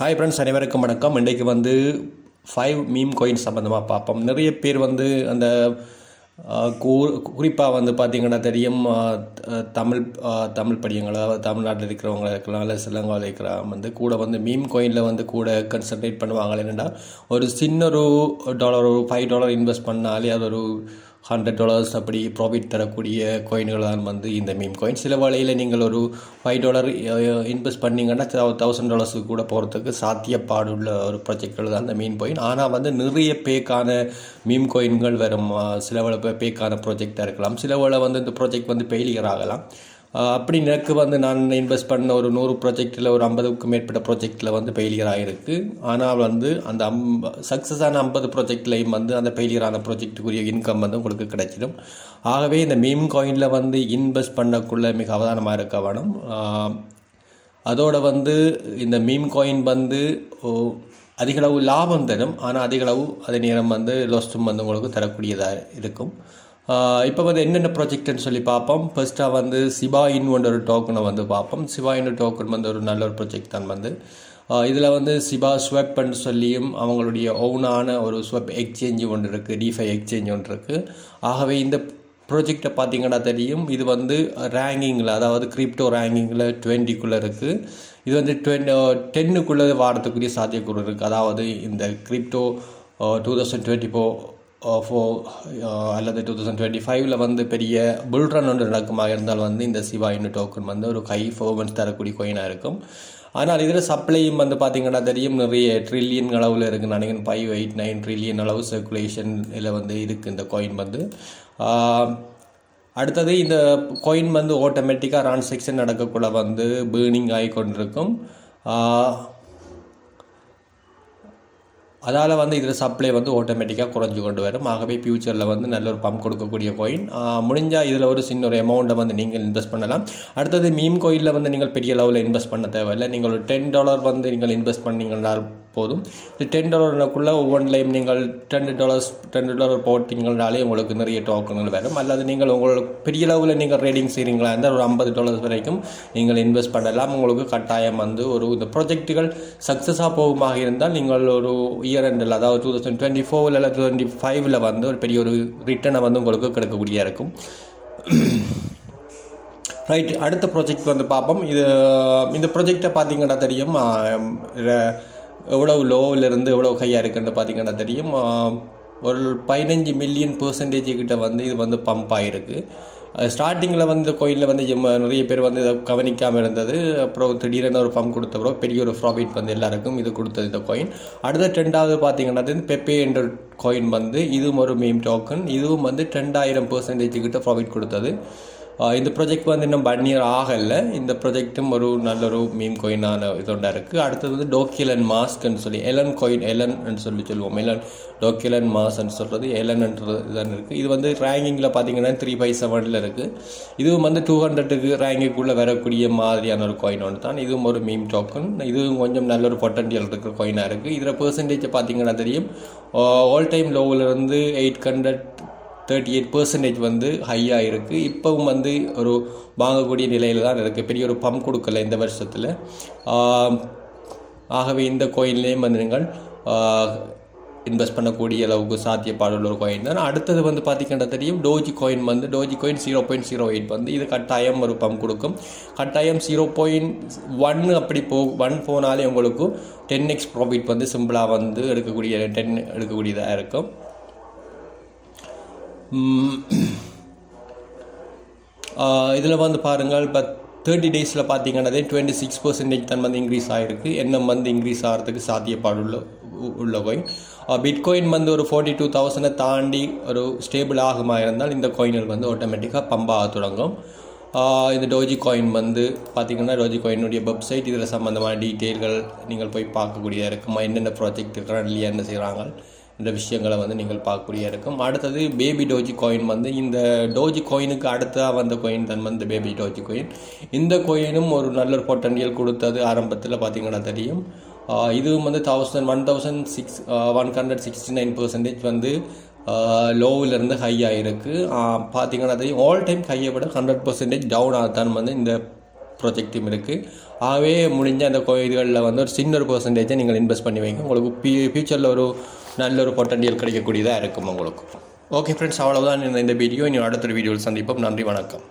Hi friends அனைவருக்கும் வணக்கம். இன்றைக்கு வந்து ஃபைவ் மீம் கோயின் சம்மந்தமாக பார்ப்போம். நிறைய பேர் வந்து அந்த குறிப்பாக வந்து பார்த்திங்கன்னா தெரியும் தமிழ் தமிழ் படியங்கள தமிழ்நாட்டில் இருக்கிறவங்களுக்கெல்லாம் இல்லை சிலங்காவில் இருக்கிற வந்து கூட வந்து மீம் கோயினில் வந்து கூட கன்சன்ட்ரேட் பண்ணுவாங்க என்னென்னா ஒரு சின்ன ஒரு டாலர் ஒரு ஃபைவ் டாலர் இன்வெஸ்ட் பண்ணாலே அது ஒரு ஹண்ட்ரட் டாலர்ஸ் அப்படி ப்ராஃபிட் தரக்கூடிய காயின்கள் தான் வந்து இந்த மீம் காயின் சில வேளையில் நீங்கள் ஒரு ஃபைவ் டாலர் இன்வெஸ்ட் பண்ணீங்கன்னா தௌசண்ட் டாலர்ஸுக்கு கூட போகிறதுக்கு சாத்தியப்பாடு உள்ள ஒரு ப்ராஜெக்ட்கள் தான் இந்த மீன் காயின் ஆனால் வந்து நிறைய பேக்கான மீம் கோயின்கள் வரும். அஹ் சில வேளை பேக்கான ப்ராஜெக்டாக இருக்கலாம். சில வேளை வந்து இந்த ப்ராஜெக்ட் வந்து ஃபெயிலியர் ஆகலாம். அப்படி எனக்கு வந்து நான் இன்வெஸ்ட் பண்ண ஒரு நூறு ப்ராஜெக்டில் ஒரு ஐம்பதுக்கும் மேற்பட்ட ப்ராஜெக்டில் வந்து ஃபெயிலியர் ஆகிருக்கு ஆனால் வந்து அந்த அம் சக்ஸஸான ஐம்பது ப்ராஜெக்ட்லையும் வந்து அந்த ஃபெயிலியரான ப்ராஜெக்ட்டுக்குரிய இன்கம் வந்து உங்களுக்கு கிடைச்சிடும். ஆகவே இந்த மீம் காயினில் வந்து இன்வெஸ்ட் பண்ணக்குள்ள மிக அவதானமாக இருக்க வேணும். அதோட வந்து இந்த மீம் காயின் வந்து ஓ, அதிகளவு லாபம் தரும். ஆனால் அதிகளவு அதே நேரம் வந்து லொஸ்டும் வந்து உங்களுக்கு தரக்கூடியதாக இருக்கும். இப்போ வந்து என்னென்ன ப்ராஜெக்ட்னு சொல்லி பார்ப்போம். ஃபர்ஸ்ட்டாக வந்து சிபா இன்வென்ற ஒரு டோக்கனை வந்து பார்ப்போம். சிபா இன்னு டோக்கன் வந்து ஒரு நல்ல ஒரு ப்ராஜெக்ட் தான் வந்து. இதில் வந்து சிபா ஸ்வெப்னு சொல்லியும் அவங்களுடைய ஓனான ஒரு ஸ்வெப் எக்ஸ்சேஞ்சு ஒன்று இருக்குது டிஃபை எக்ஸ்சேஞ்ச் ஒன்று இருக்குது ஆகவே இந்த ப்ராஜெக்டை பார்த்தீங்கன்னா தெரியும். இது வந்து ரேங்கிங்கில் அதாவது கிரிப்டோ ரேங்கிங்கில் டுவெண்ட்டிக்குள்ளே இருக்குது இது வந்து டுவெண்ட்டி டென்னுக்குள்ளே வாரத்துக்குரிய சாத்தியக்கூறு இருக்குது அதாவது இந்த crypto two thousand twenty four four uh, அல்லது டூ தௌசண்ட் டுவெண்ட்டி ஃபைவ்ல வந்து பெரிய புல் ரன் ஒன்று நடக்குமாக இருந்தால் வந்து இந்த சிவா இன்னும் டோக்கன் வந்து ஒரு கை பர்ஃபார்மன்ஸ் தரக்கூடிய கோயினாக இருக்கும். ஆனால் இதில் சப்ளையும் வந்து பார்த்திங்கன்னா தெரியும். நிறைய ட்ரில்லியன் அளவில் இருக்குது நினைக்கிறேன். ஃபைவ் எயிட் நைன் ட்ரில்லியன் அளவு சர்க்குலேஷன் இதில் வந்து இருக்குது இந்த கோயின் வந்து. அடுத்தது இந்த கோயின் வந்து ஆட்டோமேட்டிக்காக டிரான்சாக்ஷன் நடக்கக்குள்ள வந்து பேர்னிங் ஆகி கொண்டிருக்கும் அதால் வந்து இதில் சப்ளை வந்து ஆட்டோமேட்டிக்காக குறைஞ்சு கொண்டு வரும். ஆகவே ஃப்யூச்சரில் வந்து நல்ல ஒரு பம்ப் கொடுக்கக்கூடிய கோயின் முடிஞ்சால் இதில் ஒரு சின்ன ஒரு அமௌண்ட்டை வந்து நீங்கள் இன்வெஸ்ட் பண்ணலாம். அடுத்தது மீம் கோயிலில் வந்து நீங்கள் பெரிய லெவலில் இன்வெஸ்ட் பண்ண தேவையில்லை. நீங்கள் ஒரு டென் டாலர் வந்து நீங்கள் இன்வெஸ்ட் பண்ணீங்கன்னா போதும். இது டென் டாலர்னுக்குள்ளே ஒவ்வொன்றிலையும் நீங்கள் டென் டாலர்ஸ் டென் டாலர் போட்டிங்கனாலே உங்களுக்கு நிறைய டோக்கன்கள் வரும். அல்லது நீங்கள் உங்களுக்கு பெரிய அளவில் நீங்கள் ரேடிங் செய்கிறீங்களா இருந்தால் ஒரு ஐம்பது டாலர்ஸ் வரைக்கும் நீங்கள் இன்வெஸ்ட் பண்ணலாம். உங்களுக்கு கட்டாயம் வந்து ஒரு இந்த ப்ராஜெக்ட்டுகள் சக்ஸஸாக போகுமாக இருந்தால் நீங்கள் ஒரு இயர் எண்டில் அதாவது டூ தௌசண்ட் டுவெண்ட்டி ஃபோரில் இல்லை டுவெண்ட்டி ஃபைவ்ல வந்து ஒரு பெரிய ஒரு ரிட்டர்னை வந்து உங்களுக்கு கிடைக்கக்கூடிய இருக்கும். ரைட் அடுத்த ப்ராஜெக்ட் வந்து பார்ப்போம். இது இந்த ப்ராஜெக்டை பார்த்தீங்கன்னா தெரியும் எவ்வளவு லோவிலிருந்து எவ்வளோ ஹையாக இருக்குன்னு பார்த்தீங்கன்னா தெரியும். ஒரு பதினஞ்சு மில்லியன் பர்சன்டேஜ் கிட்ட வந்து இது வந்து பம்ப் ஆகிருக்கு ஸ்டார்டிங்கில் வந்து கோயிலில் வந்து நிறைய பேர் வந்து இதை கவனிக்காமல் இருந்தது. அப்புறம் திடீரென ஒரு பம்ப் கொடுத்த அப்புறம் பெரிய ஒரு ப்ராஃபிட் வந்து எல்லாருக்கும் இது கொடுத்தது இந்த கோயின் அடுத்த ரெண்டாவது பார்த்தீங்கன்னா பெப்பே என்ற கோயின் வந்து இதுவும் ஒரு மீம் டோக்கன் இதுவும் வந்து ரெண்டாயிரம் பர்சன்டேஜ் கிட்ட ப்ராஃபிட் கொடுத்தது. இந்த ப்ராஜெக்ட் வந்து இன்னும் ஒன் இயர் ஆகலை. இந்த ப்ராஜெக்ட்டும் ஒரு நல்ல ஒரு மீம் கொயினான இதோட இருக்குது அடுத்தது வந்து டோக்கியலன் மாஸ்க்னு சொல்லி எலன் கோயின் எலன் சொல்லி சொல்லுவோம். எலன் டோக்கியலன் மாஸ்ன்னு சொல்கிறது எலன்ன்றது தான் இருக்குது இது வந்து ரேங்கிங்கில் பார்த்தீங்கன்னா த்ரீ ஃபைவ் செவனில் இருக்குது இதுவும் வந்து டூ ஹண்ட்ரடுக்கு ரேங்கிங்குள்ளே வரக்கூடிய மாதிரியான ஒரு கோயின் ஒன்று தான். இதுவும் ஒரு மீம் டோக்கன் இதுவும் கொஞ்சம் நல்ல ஒரு பொட்டன்ஷியல் இருக்கிற கோயினாக இருக்குது இதில் பெர்சன்டேஜ் பார்த்தீங்கன்னா தெரியும். All time லோவிலிருந்து eight hundred thirty eight percentage வந்து ஹையாக இருக்குது இப்போவும் வந்து ஒரு வாங்கக்கூடிய நிலையில் தான் இருக்குது பெரிய ஒரு பம்ப் கொடுக்கல இந்த வருஷத்தில். ஆகவே இந்த கோயின்லேயும் வந்து நீங்கள் இன்வெஸ்ட் பண்ணக்கூடிய அளவுக்கு சாத்தியப்பாடுள்ள ஒரு கோயின் தான். அடுத்தது வந்து பார்த்திங்கன்னா தெரியும் டோஜி கோயின் வந்து Dogecoin zero point zero eight வந்து இது கட்டாயம் ஒரு பம்ப் கொடுக்கும். கட்டாயம் ஜீரோ பாயிண்ட் ஒன் அப்படி போ ஒன் போனாலே உங்களுக்கு டென் எக்ஸ் ப்ராஃபிட் வந்து சிம்பிளாக வந்து எடுக்கக்கூடிய டென் எடுக்கக்கூடியதாக இருக்கும். இதில் வந்து பாருங்கள் இப்போ தேர்ட்டி டேஸில் பார்த்தீங்கன்னா டுவெண்ட்டி சிக்ஸ் பர்சன்டேஜ் தான் வந்து இன்க்ரீஸ் ஆகிருக்கு என்ன வந்து இன்க்ரீஸ் ஆகிறதுக்கு சாத்தியப்பாடு உள்ள உள்ள கோயின் பிட்காயின் வந்து ஒரு ஃபார்ட்டி டூ தௌசண்டை தாண்டி ஒரு ஸ்டேபிள் ஆகுமா இருந்தால் இந்த கோயின்கள் வந்து ஆட்டோமேட்டிக்காக பம்பாக தொடங்கும். இந்த டோஜி காயின் வந்து பார்த்திங்கன்னா டோஜி காயினுடைய வெப்சைட் இதில் சம்மந்தமான டீட்டெயில்கள் நீங்கள் போய் பார்க்கக்கூடியதாக இருக்குமா என்னென்ன ப்ராஜெக்ட் கரண்ட்லி என்ன செய்கிறாங்க இந்த விஷயங்களை வந்து நீங்கள் பார்க்கக்கூடிய இருக்கும் அடுத்தது பேபி டோஜி காயின் வந்து இந்த டோஜி காயினுக்கு அடுத்ததாக வந்த கோயின் தான் வந்து பேபி டோஜி கோயின் இந்த கோயினும் ஒரு நல்ல ஒரு பொட்டன்டியல் கொடுத்தது ஆரம்பத்தில் பார்த்தீங்கன்னா தெரியும். இதுவும் வந்து thousand one thousand six one hundred sixty nine percentage வந்து லோவிலிருந்து ஹை ஆகிருக்கு பார்த்தீங்கன்னா தெரியும் ஆல் டைம் ஹையை விட ஹண்ட்ரட் பர்சன்டேஜ் டவுன் ஆகத்தான் வந்து இந்த ப்ராஜெக்டும் இருக்குது ஆகவே முடிஞ்ச அந்த கோயில்களில் வந்து ஒரு சின்ன ஒரு பர்சன்டேஜை நீங்கள் இன்வெஸ்ட் பண்ணி வைங்க. உங்களுக்கு ஃபியூச்சரில் ஒரு நல்ல ஒரு பொட்டன்டியல் கிடைக்கக்கூடியதாக இருக்கும் உங்களுக்கு? ஓகே ஃப்ரெண்ட்ஸ் அவ்வளோதான் இந்த வீடியோ இன்னும் அடுத்த வீடியோவில் சந்திப்போம். நன்றி வணக்கம்.